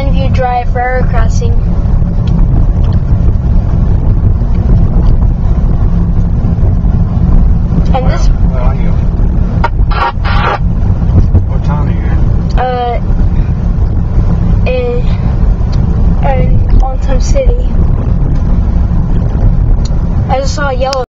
Glenview Drive Railroad Crossing. And this, Where are you? What town are you in? uh, in, in Alton City. I just saw a yellow